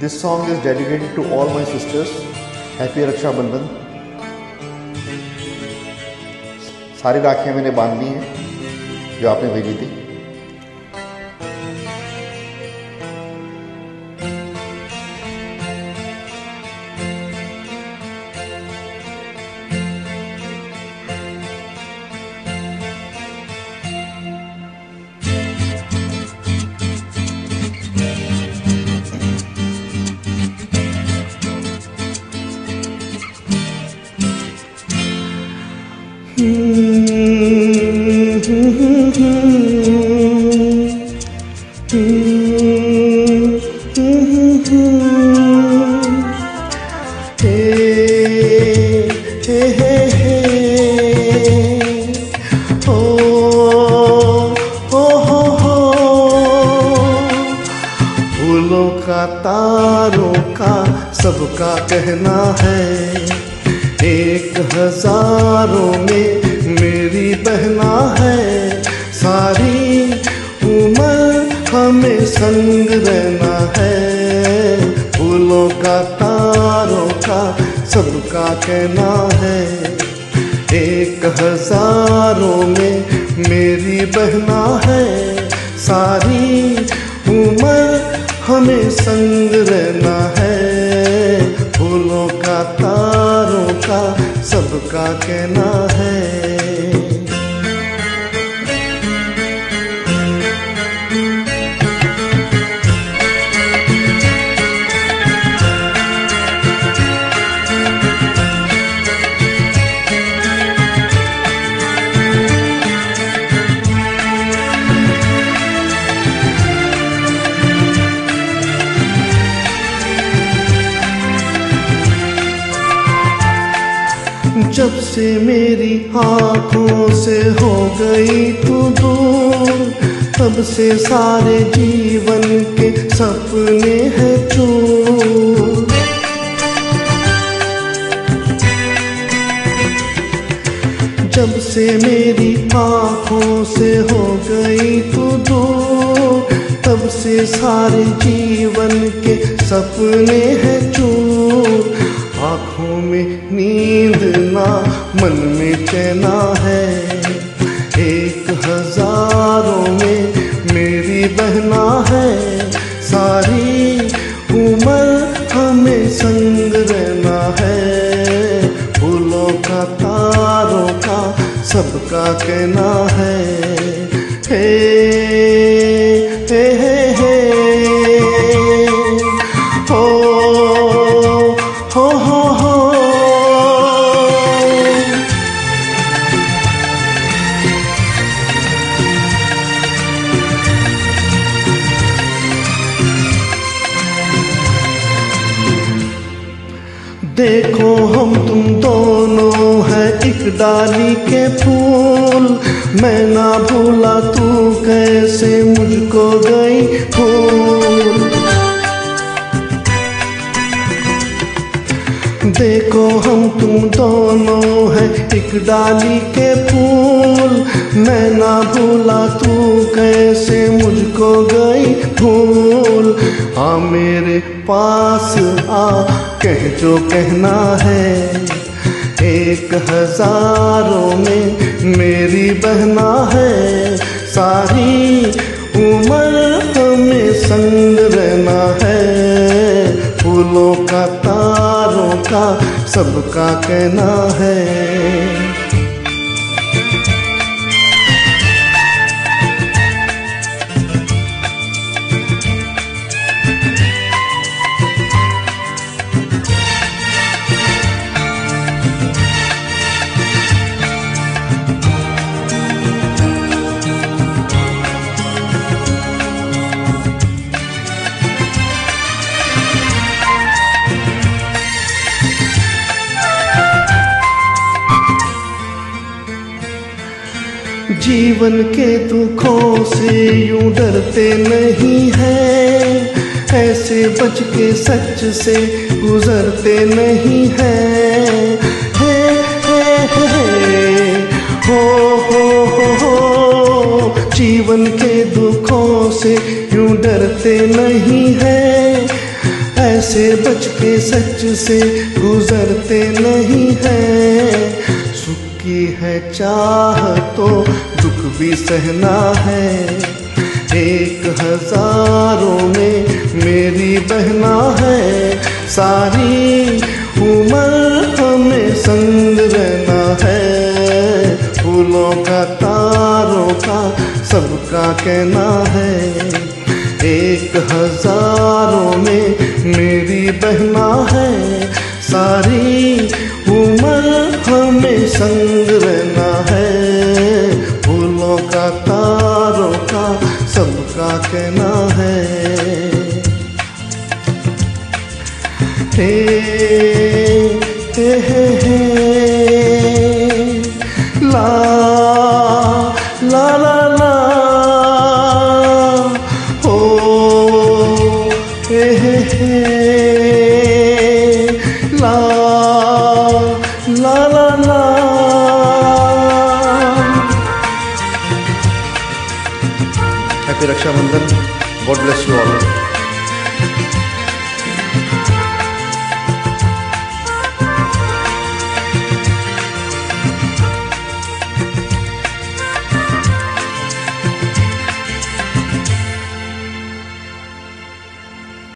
This song is dedicated to all my sisters happy Rakshabandhan सारी राखियाँ मैंने बाँध ली हैं, जो आपने भेजी थी। फूलों का तारों का सबका कहना है। एक हज़ारों में मेरी बहना है। सारी उम्र हमें संग रहना है। फूलों का, तारों का सबका कहना है। एक हज़ारों में मेरी बहना है। सारी उम्र हमें संग रहना है। फूलों का तारों का सबका कहना है। जब से मेरी आँखों से हो गई तू दूर, तब से सारे जीवन के सपने हैं चूर। जब से मेरी आँखों से हो गई तू दूर, तब से सारे जीवन के सपने हैं चूर। आँखों में नींद मन में चैना है। एक हज़ारों में मेरी बहना है। सारी उम्र हमें संग रहना है। फूलों का तारों का सबका कहना है। हे हे हे, हे हो हो हो देखो हम तुम दोनों है एक डाली के फूल। मैं ना भूला तू कैसे मुझको गई फूल। देखो हम तुम दोनों है एक डाली के फूल। मैं ना भूला तू कैसे मुझको गई भूल आ मेरे पास आ कह जो कहना है। एक हज़ारों में मेरी बहना है। सारी उम्र हमें संग रहना है। फूलों का तारों का सबका कहना है। जीवन के दुखों से यूँ डरते नहीं हैं। ऐसे बच के सच से गुजरते नहीं हैं। हे जीवन के दुखों से यूँ डरते नहीं हैं। ऐसे बच के सच से गुजरते नहीं है। सुखी है चाह तो भी सहना है। एक हज़ारों में मेरी बहना है। सारी उम्र हमें संग रहना है। फूलों का, तारों का सबका कहना है। एक हज़ारों में मेरी बहना है। सारी उम्र हमें संग रहना है। सबका है। हे हे। हे हे ला ला। ला ला ला ला ला ला। Happy Rakshabandhan. God bless you all